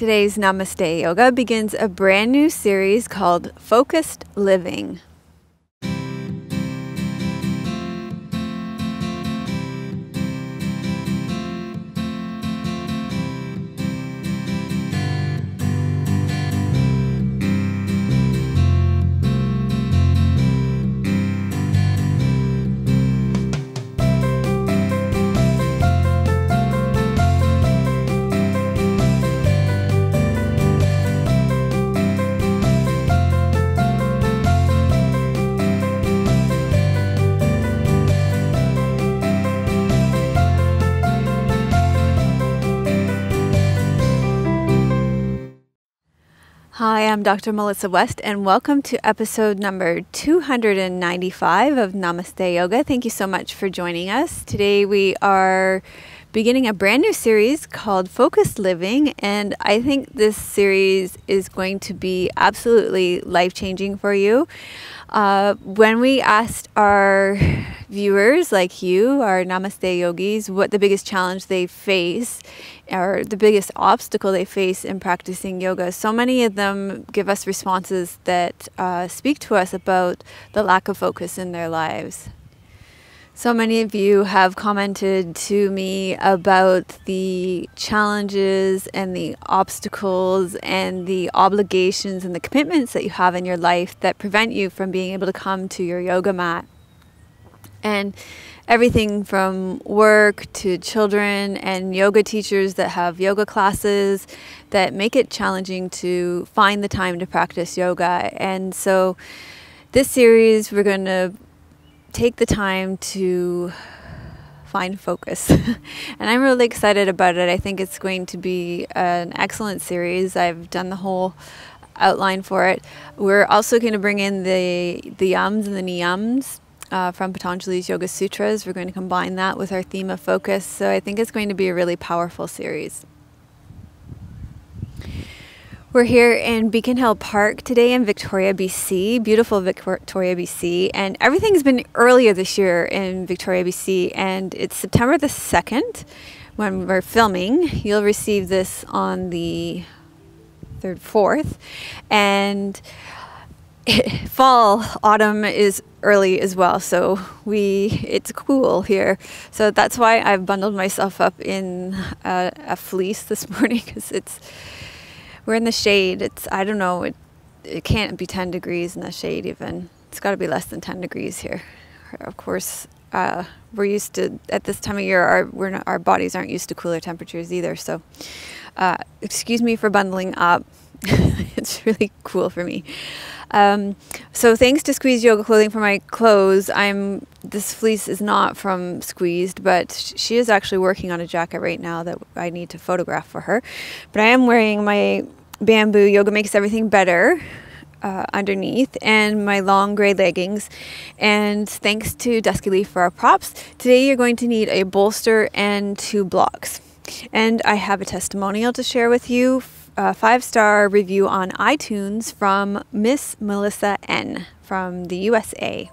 Today's Namaste Yoga begins a brand new series called Focused Living. I'm Dr. Melissa West, and welcome to episode number 295 of Namaste Yoga. Thank you so much for joining us. Today we are beginning a brand new series called Focused Living, and I think this series is going to be absolutely life changing for you. Uh, when we asked our viewers like you, our Namaste yogis, what the biggest challenge they face or the biggest obstacle they face in practicing yoga, so many of them give us responses that uh, speak to us about the lack of focus in their lives. So many of you have commented to me about the challenges and the obstacles and the obligations and the commitments that you have in your life that prevent you from being able to come to your yoga mat. And everything from work to children and yoga teachers that have yoga classes that make it challenging to find the time to practice yoga. And so, this series, we're going to take the time to find focus. and I'm really excited about it. I think it's going to be an excellent series. I've done the whole outline for it. We're also going to bring in the the yams and the niyams uh, from Patanjali's Yoga Sutras. We're going to combine that with our theme of focus. So I think it's going to be a really powerful series. We're here in Beacon Hill Park today in Victoria, BC, beautiful Victoria, BC, and everything's been earlier this year in Victoria, BC, and it's September the 2nd when we're filming. You'll receive this on the 3rd, 4th, and fall, autumn is early as well, so we it's cool here. So that's why I've bundled myself up in a, a fleece this morning because it's we're in the shade. It's I don't know. It it can't be 10 degrees in the shade even. It's got to be less than 10 degrees here. Of course, uh, we're used to at this time of year. Our we're not, our bodies aren't used to cooler temperatures either. So, uh, excuse me for bundling up. it's really cool for me. Um, so thanks to Squeezed Yoga Clothing for my clothes, I'm this fleece is not from Squeezed, but she is actually working on a jacket right now that I need to photograph for her. But I am wearing my bamboo yoga makes everything better uh, underneath and my long gray leggings. And thanks to Dusky Leaf for our props, today you're going to need a bolster and two blocks. And I have a testimonial to share with you a five star review on iTunes from Miss Melissa N from the USA.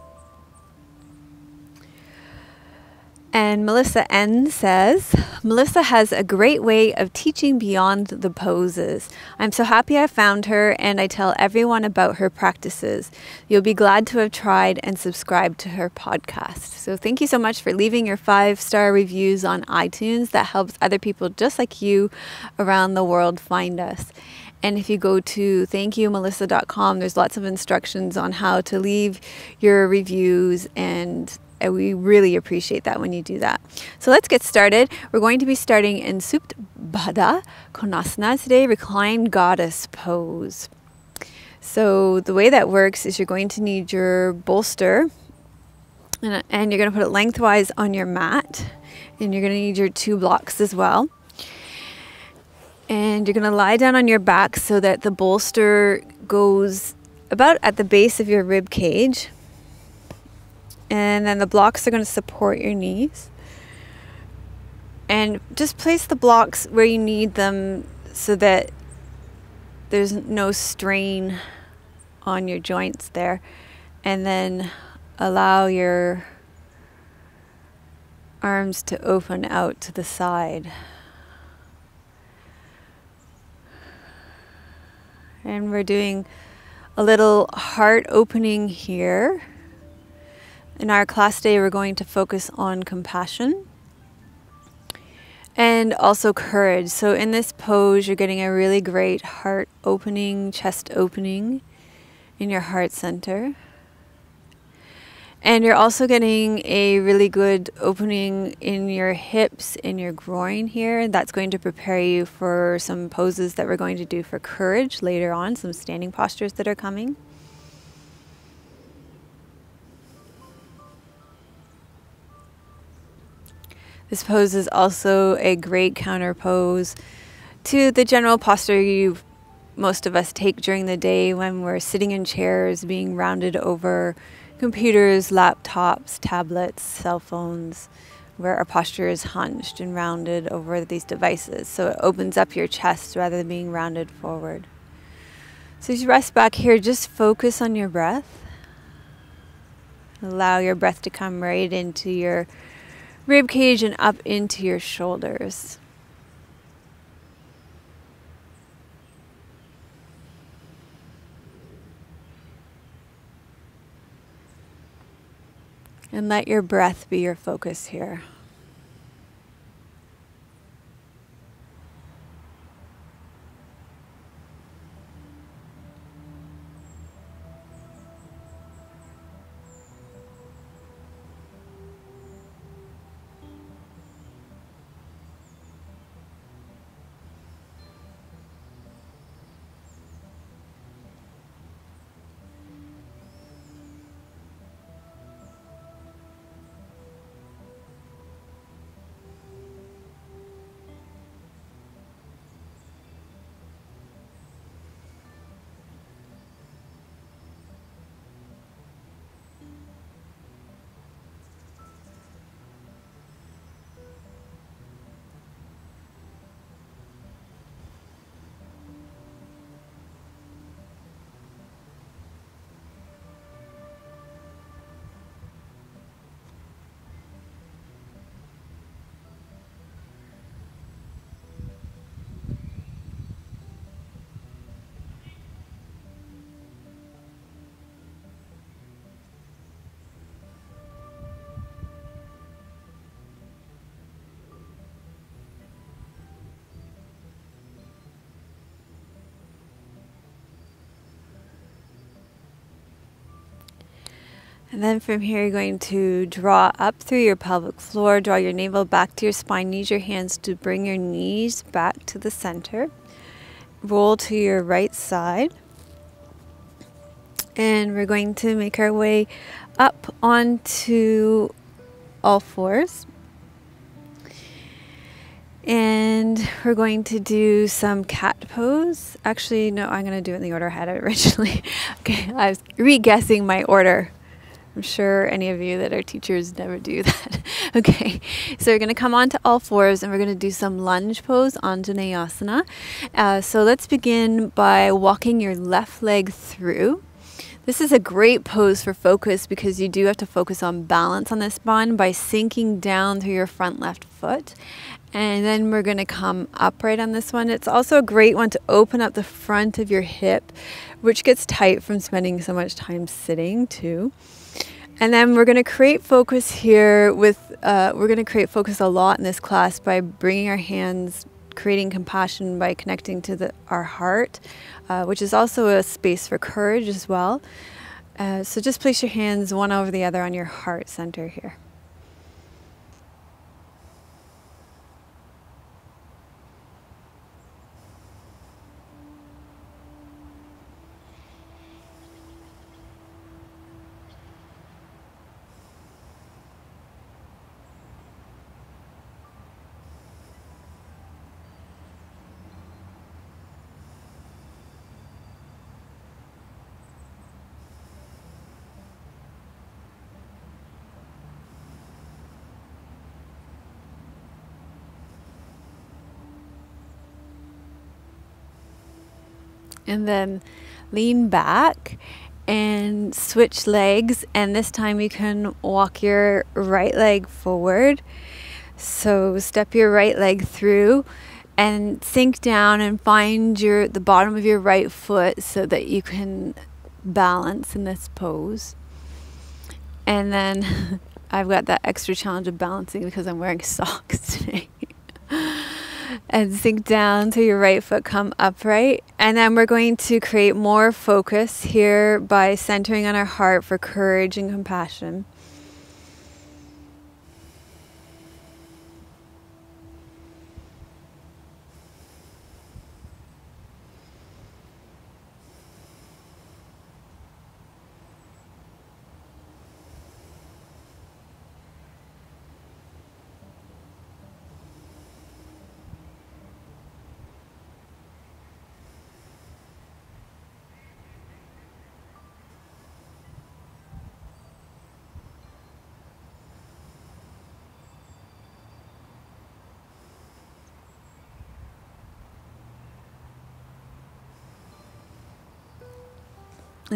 And Melissa N says, Melissa has a great way of teaching beyond the poses. I'm so happy I found her and I tell everyone about her practices. You'll be glad to have tried and subscribed to her podcast. So thank you so much for leaving your five star reviews on iTunes. That helps other people just like you around the world find us. And if you go to thankyoumelissa.com, there's lots of instructions on how to leave your reviews and and we really appreciate that when you do that. So let's get started. We're going to be starting in Supta Baddha Konasana today, reclined goddess pose. So the way that works is you're going to need your bolster and, and you're going to put it lengthwise on your mat and you're going to need your two blocks as well. And you're going to lie down on your back so that the bolster goes about at the base of your rib cage and then the blocks are going to support your knees. And just place the blocks where you need them so that there's no strain on your joints there. And then allow your arms to open out to the side. And we're doing a little heart opening here. In our class today, we're going to focus on compassion and also courage. So, in this pose, you're getting a really great heart opening, chest opening in your heart center. And you're also getting a really good opening in your hips, in your groin here. That's going to prepare you for some poses that we're going to do for courage later on, some standing postures that are coming. This pose is also a great counter pose to the general posture you most of us take during the day when we're sitting in chairs being rounded over computers, laptops, tablets, cell phones, where our posture is hunched and rounded over these devices. So it opens up your chest rather than being rounded forward. So as you rest back here, just focus on your breath. Allow your breath to come right into your rib cage and up into your shoulders. And let your breath be your focus here. And then from here, you're going to draw up through your pelvic floor, draw your navel back to your spine, use your hands to bring your knees back to the center. Roll to your right side. And we're going to make our way up onto all fours. And we're going to do some cat pose. Actually, no, I'm going to do it in the order I had it originally. okay, I was re-guessing my order. I'm sure any of you that are teachers never do that. okay, so we're going to come onto all fours and we're going to do some lunge pose, Anjaneyasana. Uh, so let's begin by walking your left leg through. This is a great pose for focus because you do have to focus on balance on this one by sinking down through your front left foot. And then we're going to come upright on this one. It's also a great one to open up the front of your hip, which gets tight from spending so much time sitting too. And then we're going to create focus here with, uh, we're going to create focus a lot in this class by bringing our hands, creating compassion by connecting to the, our heart, uh, which is also a space for courage as well. Uh, so just place your hands one over the other on your heart center here. And then lean back and switch legs and this time you can walk your right leg forward so step your right leg through and sink down and find your the bottom of your right foot so that you can balance in this pose. And then I've got that extra challenge of balancing because I'm wearing socks today. and sink down to your right foot, come upright. And then we're going to create more focus here by centering on our heart for courage and compassion.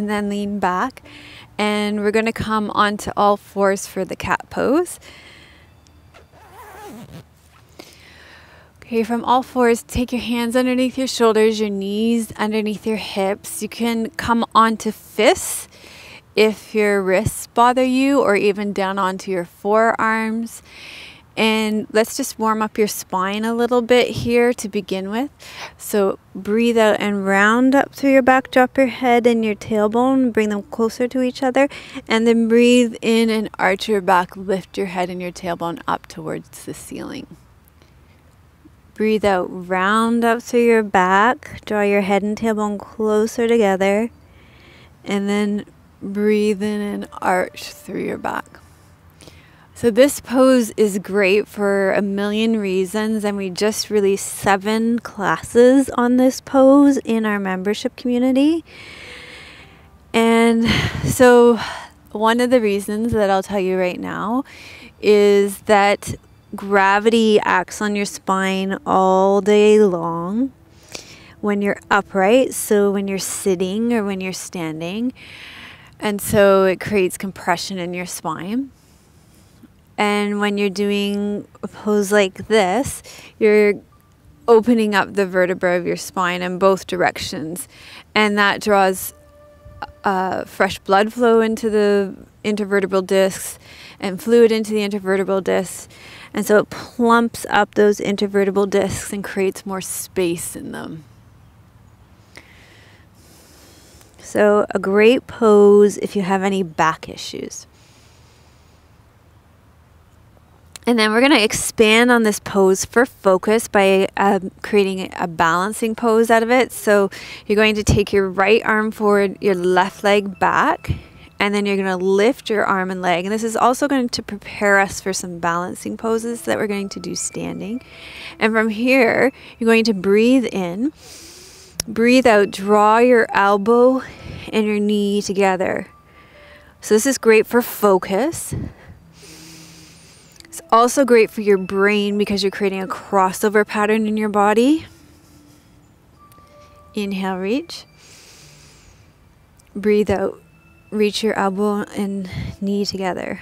And then lean back. And we're going to come onto all fours for the cat pose. Okay, from all fours, take your hands underneath your shoulders, your knees underneath your hips. You can come onto fists if your wrists bother you, or even down onto your forearms. And let's just warm up your spine a little bit here to begin with. So breathe out and round up through your back, drop your head and your tailbone, bring them closer to each other. And then breathe in and arch your back, lift your head and your tailbone up towards the ceiling. Breathe out, round up through your back, draw your head and tailbone closer together. And then breathe in and arch through your back. So, this pose is great for a million reasons, and we just released seven classes on this pose in our membership community. And so, one of the reasons that I'll tell you right now is that gravity acts on your spine all day long when you're upright, so when you're sitting or when you're standing. And so it creates compression in your spine. And when you're doing a pose like this, you're opening up the vertebra of your spine in both directions. And that draws uh, fresh blood flow into the intervertebral discs and fluid into the intervertebral discs. And so it plumps up those intervertebral discs and creates more space in them. So, a great pose if you have any back issues. And then we're going to expand on this pose for focus by um, creating a balancing pose out of it. So you're going to take your right arm forward, your left leg back, and then you're going to lift your arm and leg. And this is also going to prepare us for some balancing poses that we're going to do standing. And from here, you're going to breathe in, breathe out, draw your elbow and your knee together. So this is great for focus. It's also great for your brain because you're creating a crossover pattern in your body. Inhale, reach. Breathe out. Reach your elbow and knee together.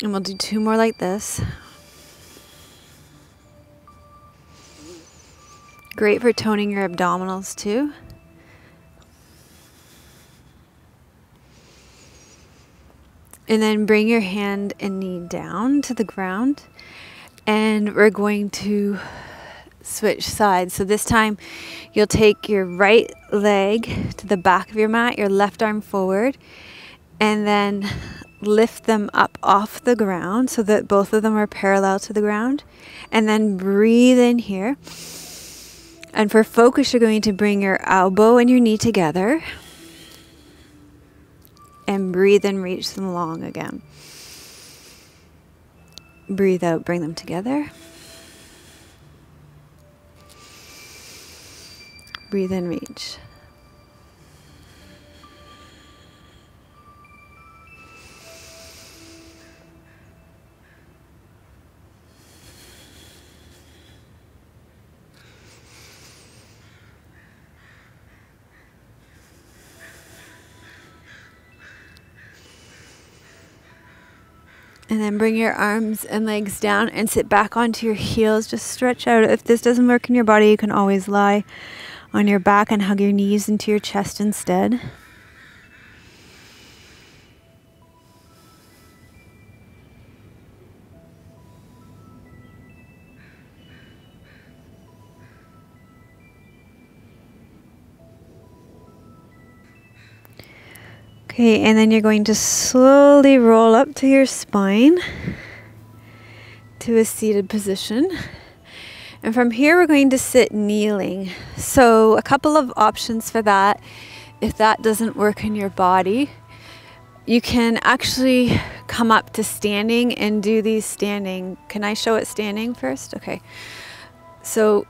And we'll do two more like this. Great for toning your abdominals too. And then bring your hand and knee down to the ground. And we're going to switch sides. So this time you'll take your right leg to the back of your mat, your left arm forward, and then lift them up off the ground so that both of them are parallel to the ground. And then breathe in here. And for focus, you're going to bring your elbow and your knee together and breathe and reach them long again. Breathe out, bring them together. Breathe and reach. And then bring your arms and legs down and sit back onto your heels. Just stretch out. If this doesn't work in your body, you can always lie on your back and hug your knees into your chest instead. Okay, and then you're going to slowly roll up to your spine to a seated position. And from here, we're going to sit kneeling. So, a couple of options for that. If that doesn't work in your body, you can actually come up to standing and do these standing. Can I show it standing first? Okay. So,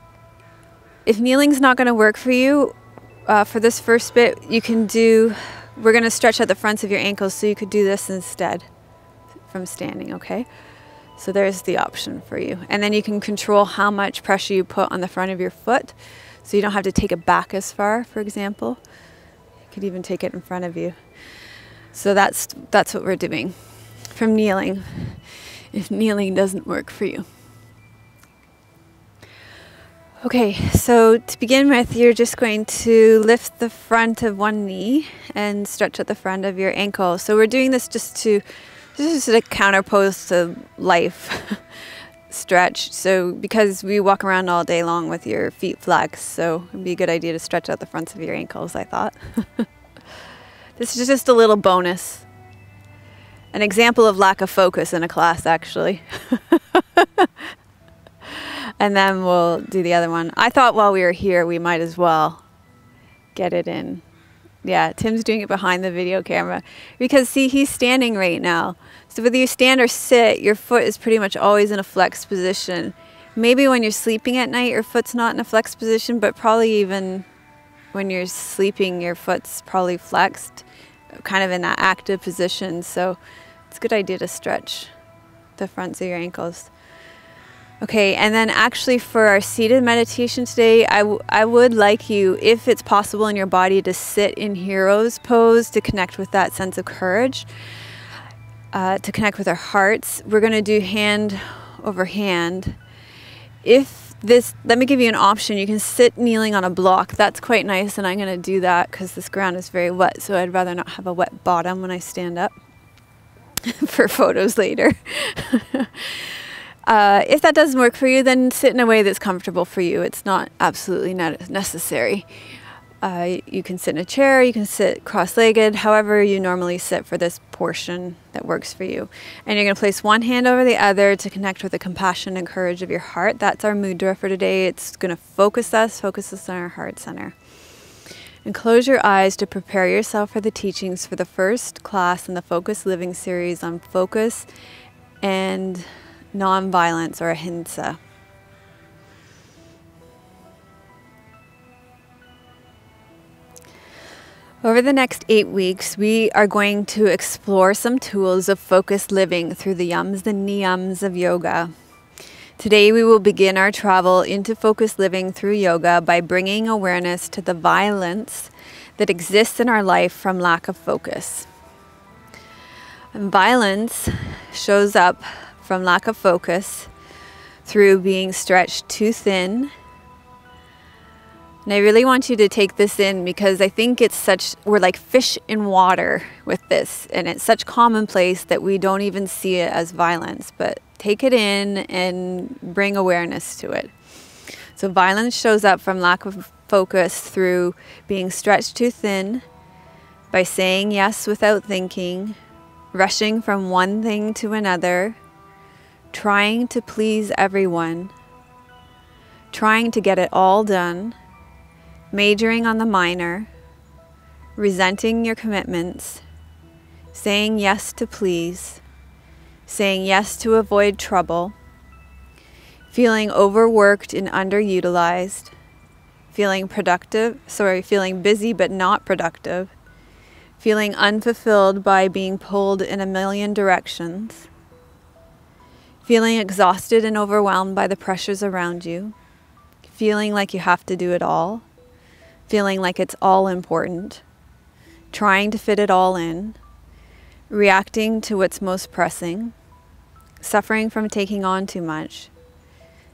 if kneeling's not going to work for you, uh, for this first bit, you can do we're going to stretch out the fronts of your ankles so you could do this instead from standing, okay? So there's the option for you. And then you can control how much pressure you put on the front of your foot. So you don't have to take it back as far, for example. You could even take it in front of you. So that's that's what we're doing from kneeling. If kneeling doesn't work for you. Okay, so to begin with, you're just going to lift the front of one knee and stretch at the front of your ankle. So we're doing this just to, this is a counterpose to life stretch. So because we walk around all day long with your feet flexed, so it'd be a good idea to stretch out the fronts of your ankles, I thought. this is just a little bonus. An example of lack of focus in a class, actually. and then we'll do the other one. I thought while we were here, we might as well get it in. Yeah, Tim's doing it behind the video camera because see, he's standing right now. So whether you stand or sit, your foot is pretty much always in a flexed position. Maybe when you're sleeping at night, your foot's not in a flexed position, but probably even when you're sleeping, your foot's probably flexed, kind of in that active position. So it's a good idea to stretch the fronts of your ankles. Okay, and then actually for our seated meditation today, I, I would like you, if it's possible in your body, to sit in hero's pose to connect with that sense of courage, uh, to connect with our hearts. We're going to do hand over hand. If this, let me give you an option. You can sit kneeling on a block. That's quite nice, and I'm going to do that because this ground is very wet, so I'd rather not have a wet bottom when I stand up for photos later. Uh, if that doesn't work for you, then sit in a way that's comfortable for you. It's not absolutely not necessary. Uh, you can sit in a chair, you can sit cross legged, however you normally sit for this portion that works for you. And you're going to place one hand over the other to connect with the compassion and courage of your heart. That's our mudra for today. It's going to focus us, focus us on our heart center. And close your eyes to prepare yourself for the teachings for the first class in the Focus Living series on focus and nonviolence or ahimsa. Over the next eight weeks, we are going to explore some tools of focused living through the yams and niyams of yoga. Today, we will begin our travel into focused living through yoga by bringing awareness to the violence that exists in our life from lack of focus. And violence shows up from lack of focus through being stretched too thin. And I really want you to take this in because I think it's such, we're like fish in water with this. And it's such commonplace that we don't even see it as violence. But take it in and bring awareness to it. So, violence shows up from lack of focus through being stretched too thin, by saying yes without thinking, rushing from one thing to another, trying to please everyone, trying to get it all done, majoring on the minor, resenting your commitments, saying yes to please, saying yes to avoid trouble, feeling overworked and underutilized, feeling productive, sorry, feeling busy but not productive, feeling unfulfilled by being pulled in a million directions feeling exhausted and overwhelmed by the pressures around you, feeling like you have to do it all, feeling like it's all important, trying to fit it all in, reacting to what's most pressing, suffering from taking on too much,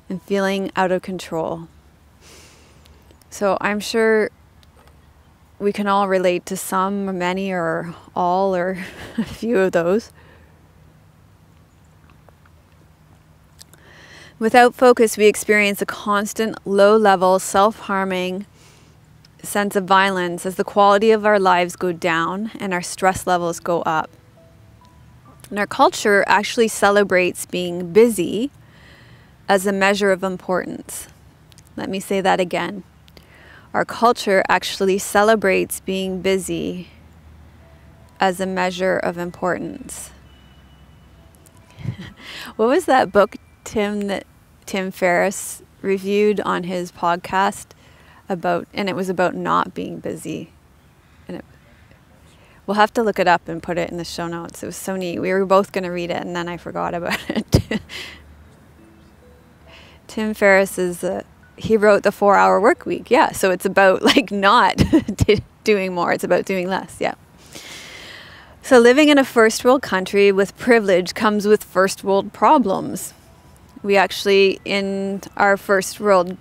and feeling out of control. So I'm sure we can all relate to some, many, or all, or a few of those. Without focus, we experience a constant low level, self harming sense of violence as the quality of our lives go down and our stress levels go up. And our culture actually celebrates being busy as a measure of importance. Let me say that again. Our culture actually celebrates being busy as a measure of importance. what was that book, Tim, that Tim Ferriss reviewed on his podcast about, and it was about not being busy. And it, we'll have to look it up and put it in the show notes. It was so neat. We were both going to read it, and then I forgot about it. Tim Ferriss is a, he wrote the four hour work week. Yeah. So it's about like not doing more. It's about doing less. Yeah. So living in a first world country with privilege comes with first world problems. We actually, in our first world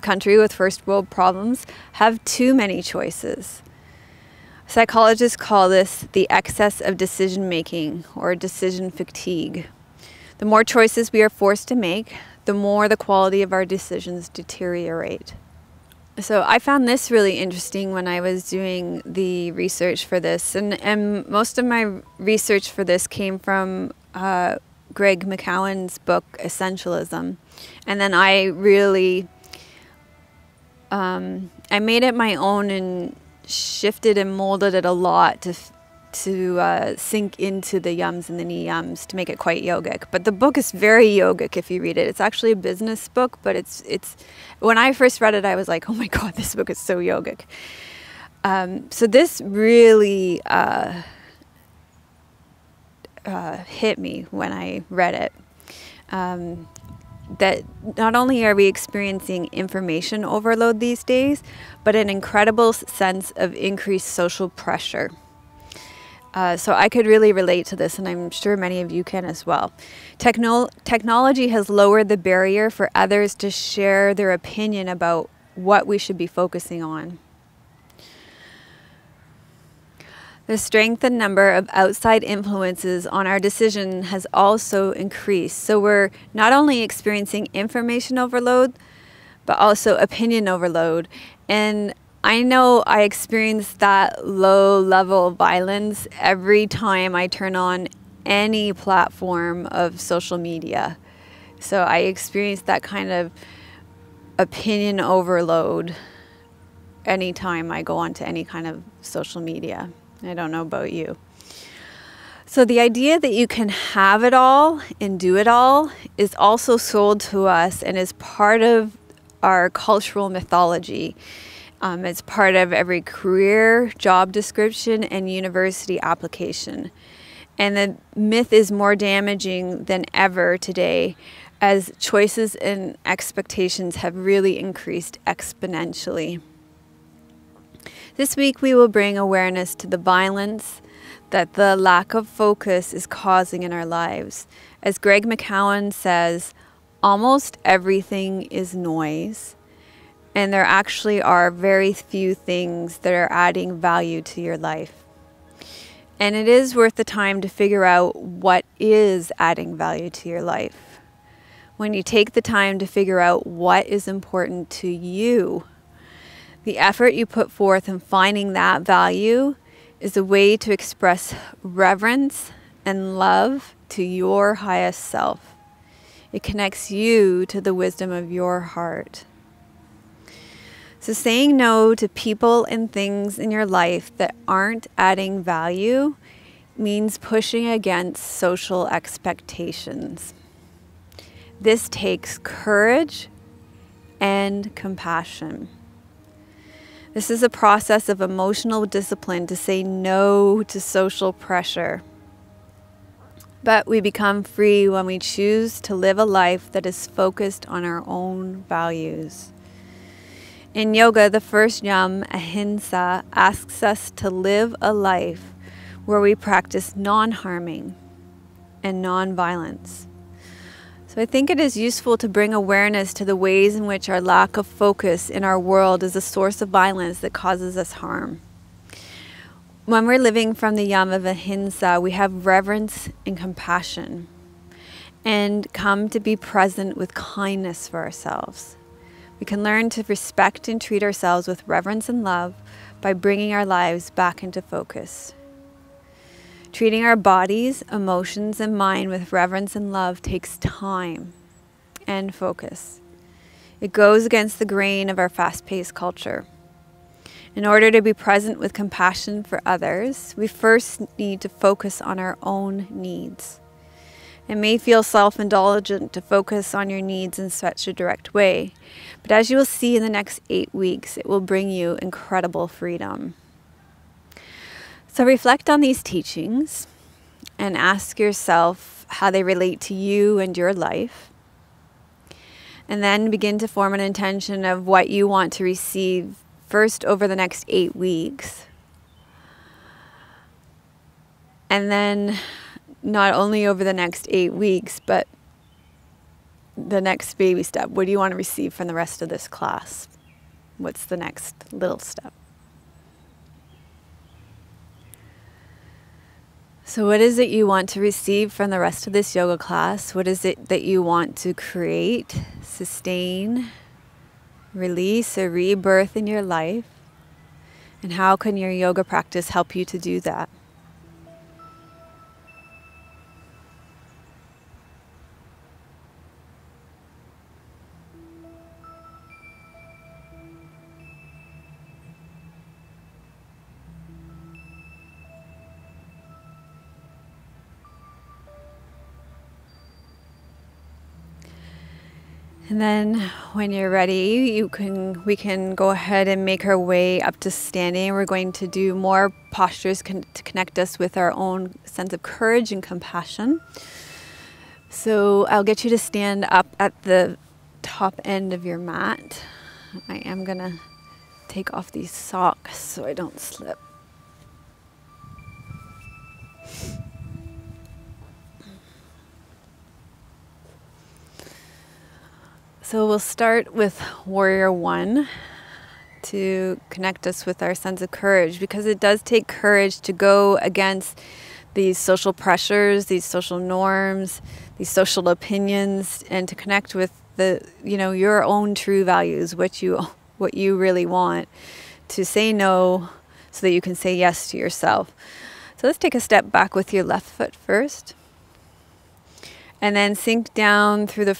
country with first world problems, have too many choices. Psychologists call this the excess of decision making or decision fatigue. The more choices we are forced to make, the more the quality of our decisions deteriorate. So I found this really interesting when I was doing the research for this, and, and most of my research for this came from uh, Greg McKeown's book Essentialism, and then I really um, I made it my own and shifted and molded it a lot to to uh, sink into the yams and the niyams to make it quite yogic. But the book is very yogic if you read it. It's actually a business book, but it's it's when I first read it, I was like, oh my god, this book is so yogic. Um, so this really. Uh, uh, hit me when I read it. Um, that not only are we experiencing information overload these days, but an incredible sense of increased social pressure. Uh, so I could really relate to this, and I'm sure many of you can as well. Techno- technology has lowered the barrier for others to share their opinion about what we should be focusing on. The strength and number of outside influences on our decision has also increased. So we're not only experiencing information overload, but also opinion overload. And I know I experience that low level violence every time I turn on any platform of social media. So I experience that kind of opinion overload anytime I go onto any kind of social media. I don't know about you. So, the idea that you can have it all and do it all is also sold to us and is part of our cultural mythology. Um, it's part of every career, job description, and university application. And the myth is more damaging than ever today as choices and expectations have really increased exponentially. This week, we will bring awareness to the violence that the lack of focus is causing in our lives. As Greg McKeown says, almost everything is noise, and there actually are very few things that are adding value to your life. And it is worth the time to figure out what is adding value to your life. When you take the time to figure out what is important to you, the effort you put forth in finding that value is a way to express reverence and love to your highest self. It connects you to the wisdom of your heart. So, saying no to people and things in your life that aren't adding value means pushing against social expectations. This takes courage and compassion. This is a process of emotional discipline to say no to social pressure. But we become free when we choose to live a life that is focused on our own values. In yoga, the first yam, ahimsa, asks us to live a life where we practice non harming and non violence. So I think it is useful to bring awareness to the ways in which our lack of focus in our world is a source of violence that causes us harm. When we're living from the yam of ahimsa, we have reverence and compassion and come to be present with kindness for ourselves. We can learn to respect and treat ourselves with reverence and love by bringing our lives back into focus. Treating our bodies, emotions, and mind with reverence and love takes time and focus. It goes against the grain of our fast paced culture. In order to be present with compassion for others, we first need to focus on our own needs. It may feel self indulgent to focus on your needs in such a direct way, but as you will see in the next eight weeks, it will bring you incredible freedom. So reflect on these teachings and ask yourself how they relate to you and your life. And then begin to form an intention of what you want to receive first over the next eight weeks. And then not only over the next eight weeks, but the next baby step. What do you want to receive from the rest of this class? What's the next little step? So, what is it you want to receive from the rest of this yoga class? What is it that you want to create, sustain, release, or rebirth in your life? And how can your yoga practice help you to do that? And then when you're ready, you can we can go ahead and make our way up to standing. We're going to do more postures con- to connect us with our own sense of courage and compassion. So I'll get you to stand up at the top end of your mat. I am going to take off these socks so I don't slip. So we'll start with Warrior One to connect us with our sense of courage because it does take courage to go against these social pressures, these social norms, these social opinions, and to connect with the you know your own true values, what you what you really want, to say no so that you can say yes to yourself. So let's take a step back with your left foot first, and then sink down through the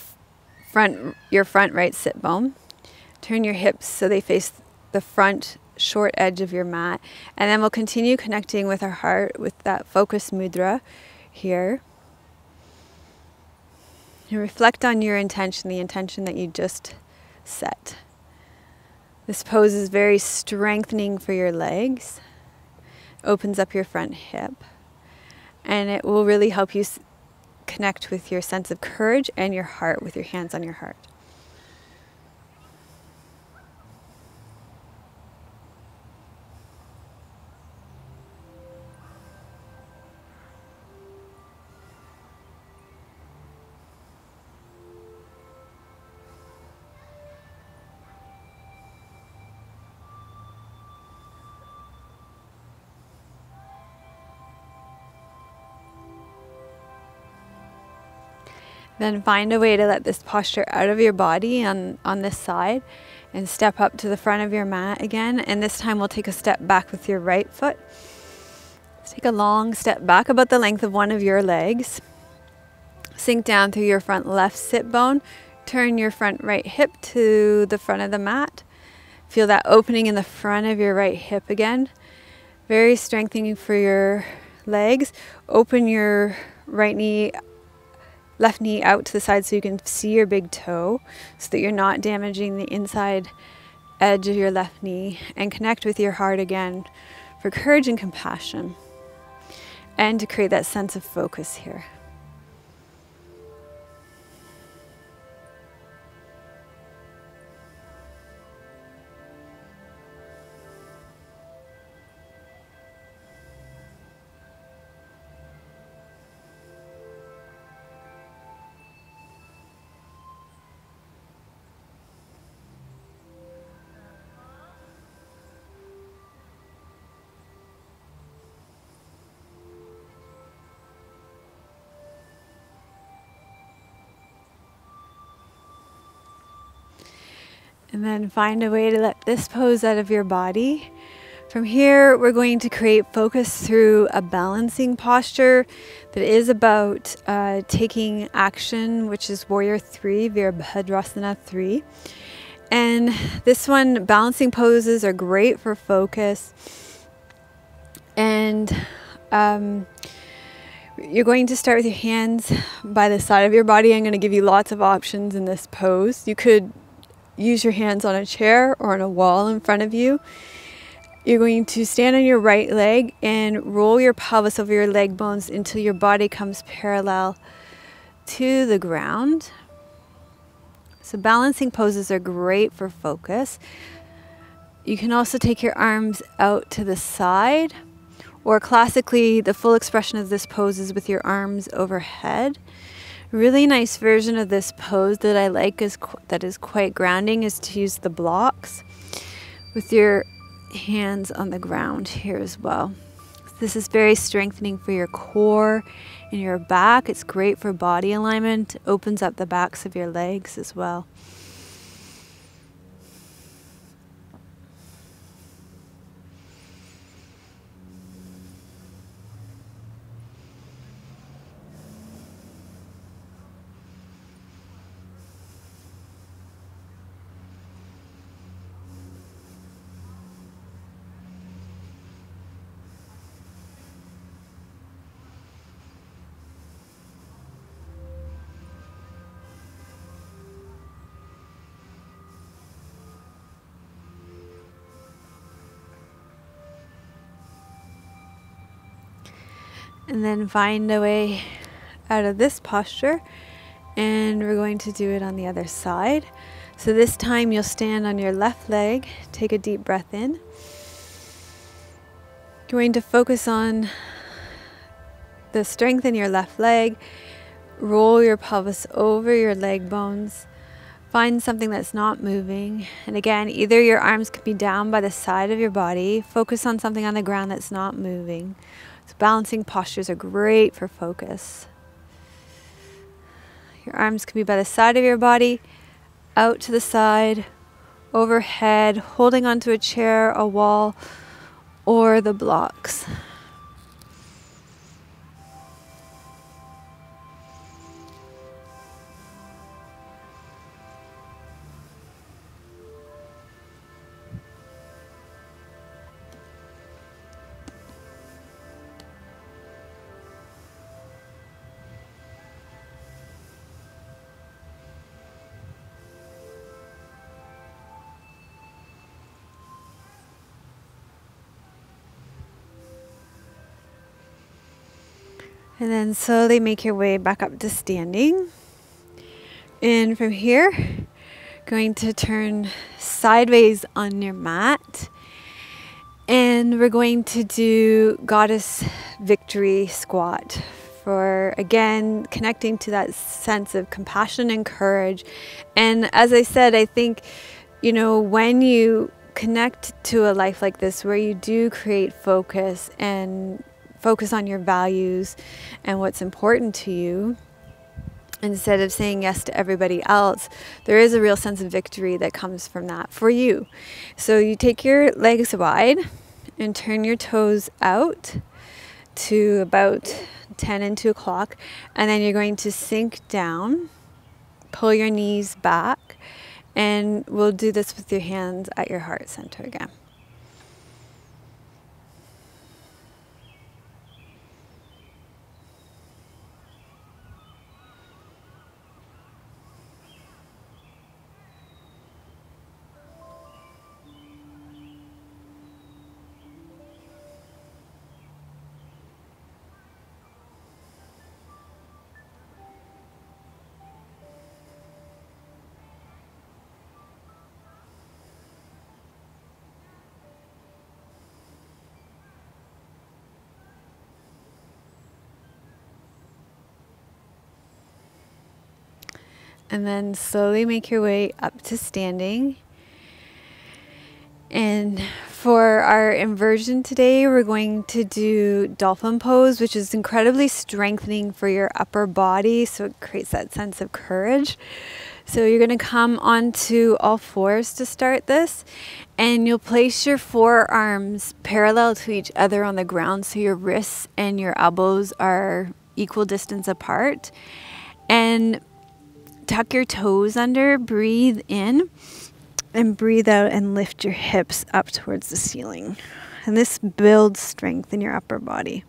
front your front right sit bone. Turn your hips so they face the front short edge of your mat. And then we'll continue connecting with our heart with that focus mudra here. And reflect on your intention, the intention that you just set. This pose is very strengthening for your legs, opens up your front hip, and it will really help you connect with your sense of courage and your heart with your hands on your heart. Then find a way to let this posture out of your body on, on this side and step up to the front of your mat again. And this time we'll take a step back with your right foot. Let's take a long step back about the length of one of your legs. Sink down through your front left sit bone. Turn your front right hip to the front of the mat. Feel that opening in the front of your right hip again. Very strengthening for your legs. Open your right knee left knee out to the side so you can see your big toe so that you're not damaging the inside edge of your left knee and connect with your heart again for courage and compassion and to create that sense of focus here. And then find a way to let this pose out of your body. From here, we're going to create focus through a balancing posture that is about uh, taking action, which is Warrior 3, Virabhadrasana 3. And this one, balancing poses are great for focus. And um, you're going to start with your hands by the side of your body. I'm going to give you lots of options in this pose. You could use your hands on a chair or on a wall in front of you. You're going to stand on your right leg and roll your pelvis over your leg bones until your body comes parallel to the ground. So, balancing poses are great for focus. You can also take your arms out to the side, or classically, the full expression of this pose is with your arms overhead. Really nice version of this pose that I like is that is quite grounding is to use the blocks with your hands on the ground here as well. This is very strengthening for your core and your back. It's great for body alignment, opens up the backs of your legs as well. And then find a way out of this posture. And we're going to do it on the other side. So this time you'll stand on your left leg take a deep breath in. Going to focus on the strength in your left leg. Roll your pelvis over your leg bones. Find something that's not moving. And again either your arms can be down by the side of your body. Focus on something on the ground that's not moving so balancing postures are great for focus. Your arms can be by the side of your body, out to the side, overhead, holding onto a chair, a wall, or the blocks. And then slowly make your way back up to standing. And from here, going to turn sideways on your mat. And we're going to do goddess victory squat for again connecting to that sense of compassion and courage. And as I said, I think, you know, when you connect to a life like this where you do create focus and focus on your values and what's important to you instead of saying yes to everybody else, there is a real sense of victory that comes from that for you. So you take your legs wide and turn your toes out to about 10 and 2 o'clock, and then you're going to sink down, pull your knees back, and we'll do this with your hands at your heart center again. And then slowly make your way up to standing. And for our inversion today, we're going to do dolphin pose, which is incredibly strengthening for your upper body. So it creates that sense of courage. So you're going to come onto all fours to start this, and you'll place your forearms parallel to each other on the ground so your wrists and your elbows are equal distance apart. And tuck your toes under, breathe in, and breathe out and lift your hips up towards the ceiling. And this builds strength in your upper body.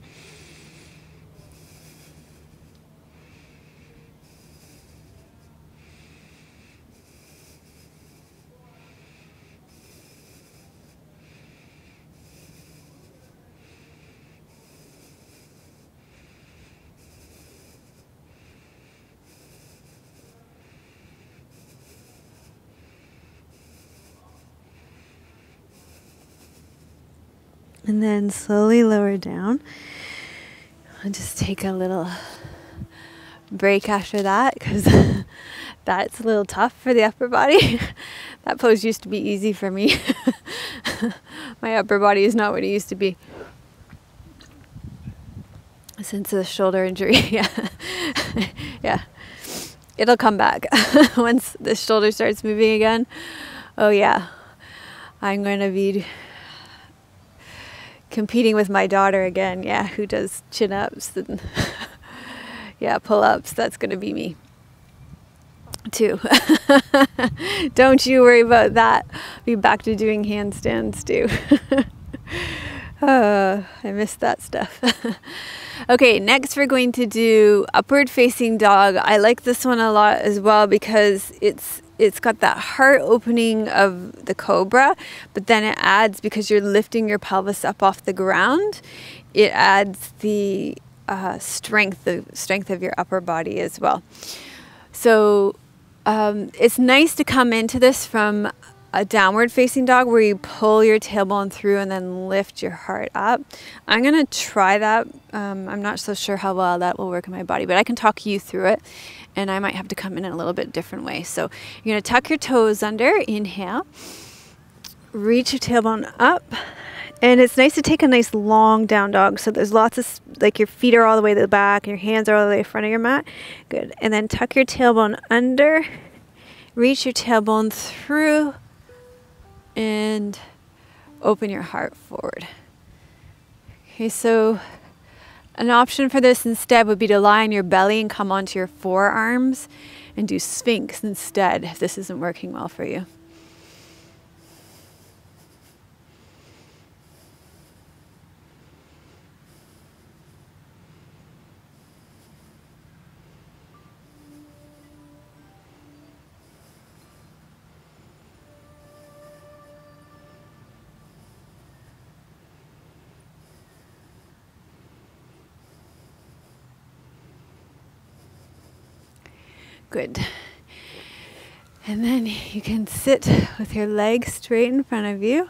And then slowly lower down. I'll just take a little break after that because that's a little tough for the upper body. that pose used to be easy for me. My upper body is not what it used to be since the shoulder injury. yeah. yeah. It'll come back once the shoulder starts moving again. Oh, yeah. I'm going to be competing with my daughter again. Yeah, who does chin ups and yeah, pull ups. That's going to be me too. Don't you worry about that. Be back to doing handstands too. uh, I missed that stuff. okay, next we're going to do upward facing dog. I like this one a lot as well because it's it's got that heart opening of the cobra, but then it adds because you're lifting your pelvis up off the ground, it adds the uh, strength, the strength of your upper body as well. So um, it's nice to come into this from a downward facing dog where you pull your tailbone through and then lift your heart up. I'm to try that. Um, I'm not so sure how well that will work in my body, but I can talk you through it and I might have to come in a little bit different way. So you're going to tuck your toes under, inhale, reach your tailbone up. And it's nice to take a nice long down dog. So there's lots of, like your feet are all the way to the back, and your hands are all the way in front of your mat. Good. And then tuck your tailbone under, reach your tailbone through, and open your heart forward. Okay, so an option for this instead would be to lie on your belly and come onto your forearms and do Sphinx instead if this isn't working well for you. Good. And then you can sit with your legs straight in front of you.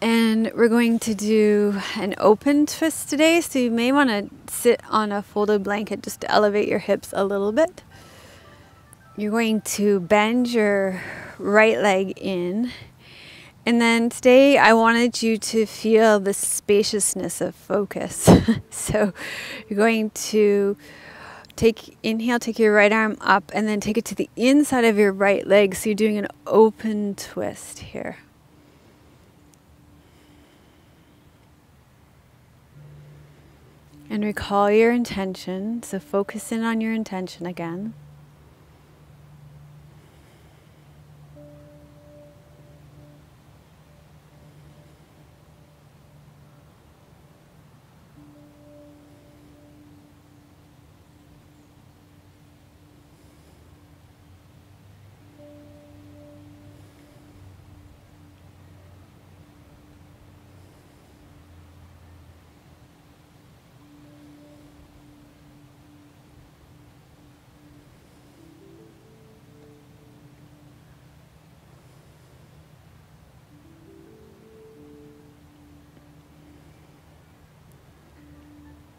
And we're going to do an open twist today. So you may want to sit on a folded blanket just to elevate your hips a little bit. You're going to bend your right leg in and then today I wanted you to feel the spaciousness of focus. so you're going to take inhale, take your right arm up and then take it to the inside of your right leg. So you're doing an open twist here. And recall your intention. So focus in on your intention again.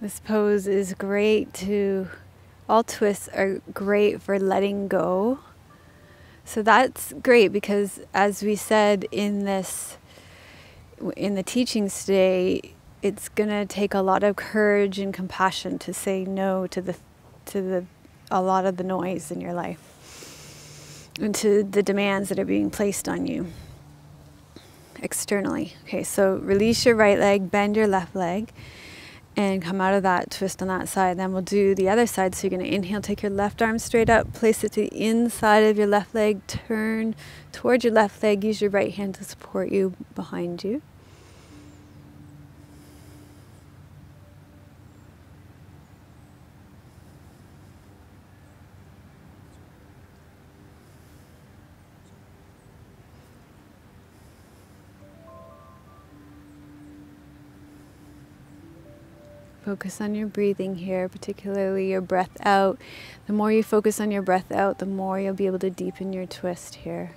This pose is great to, all twists are great for letting go. So that's great because, as we said in this, in the teachings today, it's going to take a lot of courage and compassion to say no to the to the a lot of the noise in your life and to the demands that are being placed on you externally. Okay, so release your right leg, bend your left leg and come out of that twist on that side. Then we'll do the other side. So you're going to inhale, take your left arm straight up, place it to the inside of your left leg, turn towards your left leg, use your right hand to support you behind you. Focus on your breathing here, particularly your breath out. The more you focus on your breath out, the more you'll be able to deepen your twist here.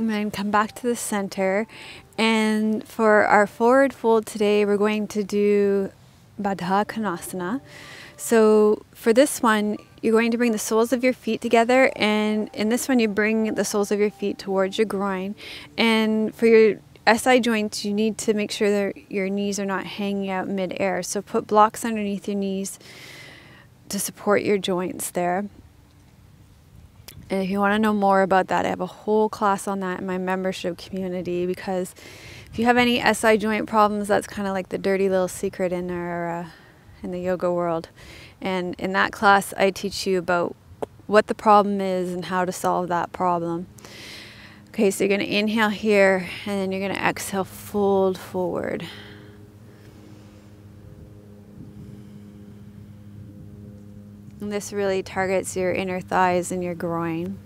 And then come back to the center. And for our forward fold today, we're going to do Baddha Konasana. So for this one, you're going to bring the soles of your feet together, and in this one, you bring the soles of your feet towards your groin. And for your SI joints, you need to make sure that your knees are not hanging out mid-air. So put blocks underneath your knees to support your joints there. And if you want to know more about that, I have a whole class on that in my membership community because if you have any SI joint problems, that's kind of like the dirty little secret in our uh, in the yoga world. And in that class, I teach you about what the problem is and how to solve that problem. Okay, so you're going to inhale here and then you're going to exhale, fold forward. And this really targets your inner thighs and your groin.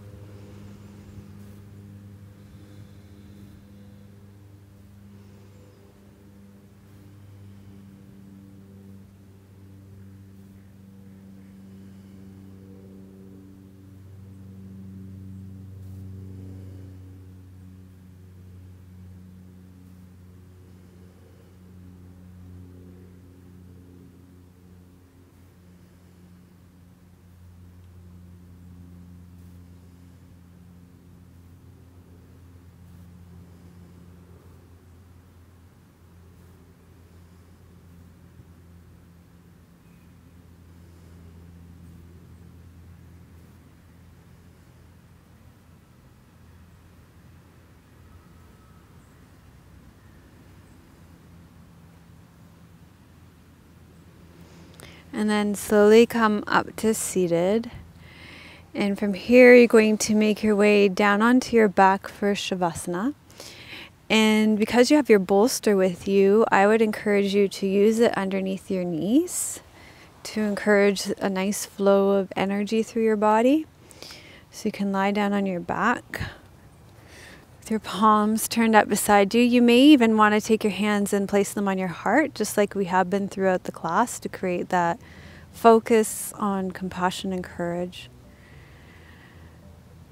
And then slowly come up to seated. And from here, you're going to make your way down onto your back for Shavasana. And because you have your bolster with you, I would encourage you to use it underneath your knees to encourage a nice flow of energy through your body. So you can lie down on your back with your palms turned up beside you. You may even want to take your hands and place them on your heart, just like we have been throughout the class, to create that focus on compassion and courage.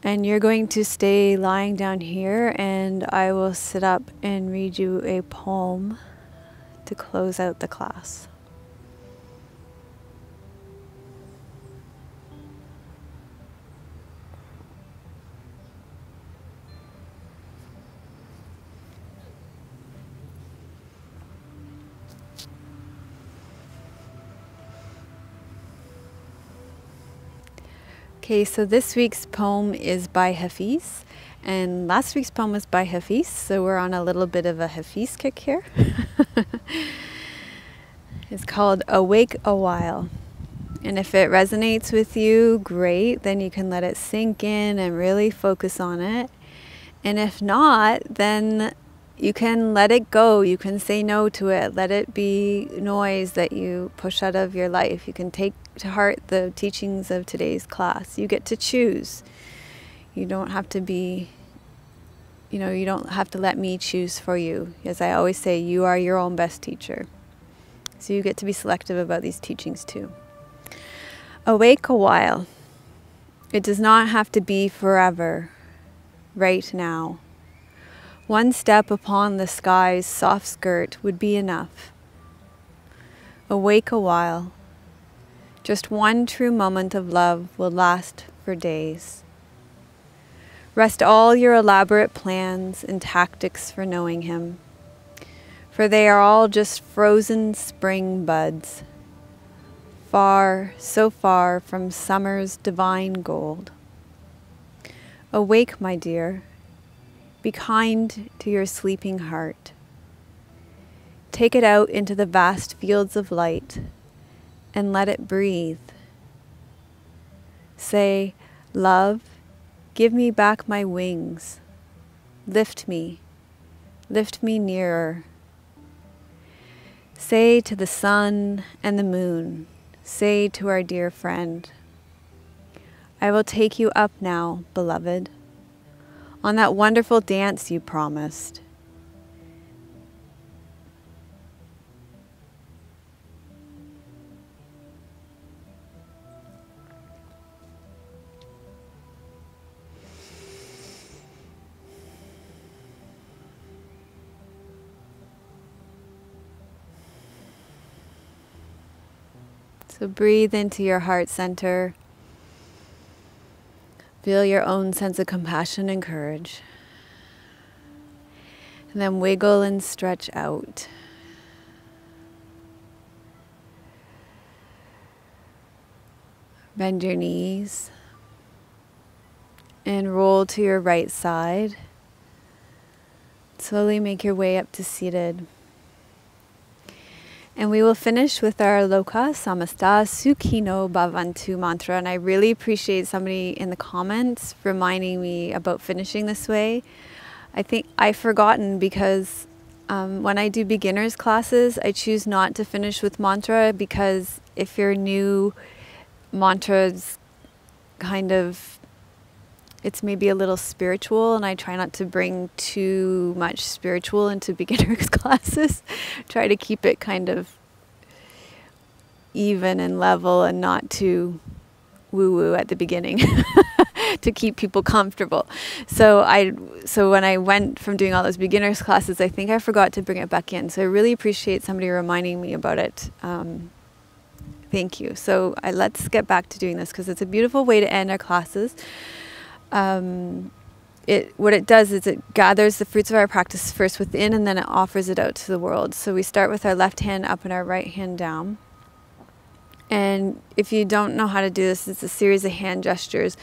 And you're going to stay lying down here, and I will sit up and read you a poem to close out the class. Okay, so this week's poem is by Hafiz, and last week's poem was by Hafiz, so we're on a little bit of a Hafiz kick here. it's called Awake a While. And if it resonates with you, great, then you can let it sink in and really focus on it. And if not, then you can let it go. You can say no to it. Let it be noise that you push out of your life. You can take to heart the teachings of today's class. You get to choose. You don't have to be, you know, you don't have to let me choose for you. As I always say, you are your own best teacher. So you get to be selective about these teachings too. Awake a while. It does not have to be forever, right now. One step upon the sky's soft skirt would be enough. Awake a while. Just one true moment of love will last for days. Rest all your elaborate plans and tactics for knowing him for they are all just frozen spring buds, far, so far from summer's divine gold. Awake, my dear, be kind to your sleeping heart. Take it out into the vast fields of light and let it breathe. Say, Love, give me back my wings. Lift me, lift me nearer. Say to the sun and the moon, say to our dear friend, I will take you up now, beloved, on that wonderful dance you promised. So breathe into your heart center. Feel your own sense of compassion and courage. And then wiggle and stretch out. Bend your knees and roll to your right side. Slowly make your way up to seated. And we will finish with our Loka Samasta Sukhino Bhavantu mantra. And I really appreciate somebody in the comments reminding me about finishing this way. I think I've forgotten because um, when I do beginners classes, I choose not to finish with mantra because if you're new, mantras kind of it's maybe a little spiritual and I try not to bring too much spiritual into beginners classes. try to keep it kind of even and level and not too woo woo at the beginning to keep people comfortable. So I so when I went from doing all those beginners classes, I think I forgot to bring it back in. So I really appreciate somebody reminding me about it. Um, thank you. So I, let's get back to doing this because it's a beautiful way to end our classes um, it what it does is it gathers the fruits of our practice first within and then it offers it out to the world. So we start with our left hand up and our right hand down. And if you don't know how to do this, it's a series of hand gestures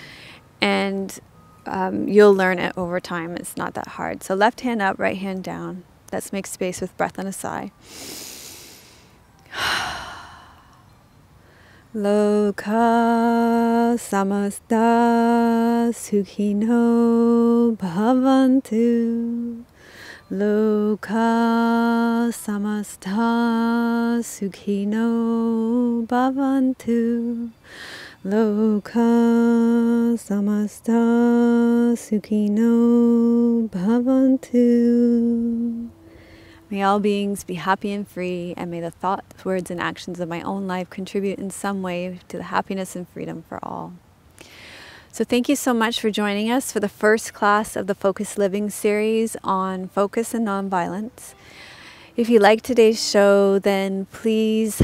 and um, you'll learn it over time. It's not that hard. So left hand up, right hand down. Let's make space with breath and a sigh. Loka samasta sukhino bhavantu. Loka samasta sukhino bhavantu. Loka samasta sukhino bhavantu. May all beings be happy and free, and may the thoughts, words, and actions of my own life contribute in some way to the happiness and freedom for all. So, thank you so much for joining us for the first class of the Focus Living series on focus and nonviolence. If you like today's show, then please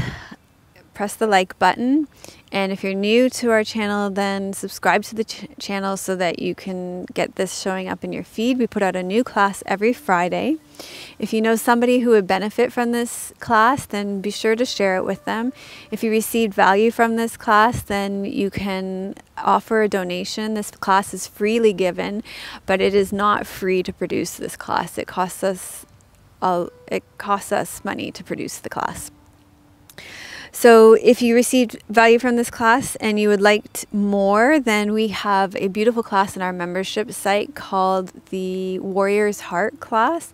press the like button. And if you're new to our channel, then subscribe to the ch- channel so that you can get this showing up in your feed. We put out a new class every Friday. If you know somebody who would benefit from this class, then be sure to share it with them. If you received value from this class, then you can offer a donation. This class is freely given, but it is not free to produce this class. It costs us, it costs us money to produce the class. So, if you received value from this class and you would like more, then we have a beautiful class in our membership site called the Warrior's Heart class,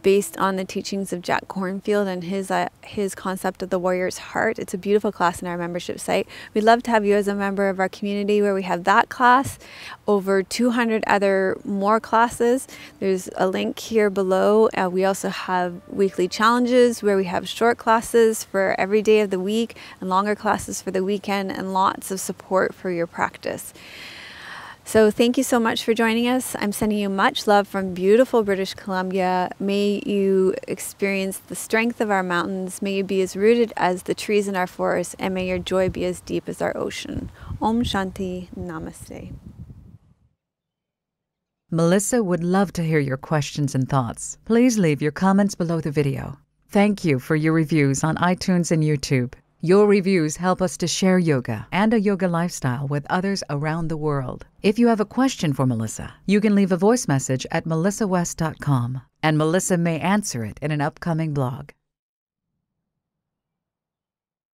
based on the teachings of Jack Kornfield and his uh, his concept of the Warrior's Heart. It's a beautiful class in our membership site. We'd love to have you as a member of our community where we have that class, over 200 other more classes. There's a link here below. Uh, we also have weekly challenges where we have short classes for every day of the week week and longer classes for the weekend and lots of support for your practice. So, thank you so much for joining us. I'm sending you much love from beautiful British Columbia. May you experience the strength of our mountains. May you be as rooted as the trees in our forests, and may your joy be as deep as our ocean. Om Shanti Namaste. Melissa would love to hear your questions and thoughts. Please leave your comments below the video. Thank you for your reviews on iTunes and YouTube. Your reviews help us to share yoga and a yoga lifestyle with others around the world. If you have a question for Melissa, you can leave a voice message at melissawest.com and Melissa may answer it in an upcoming blog.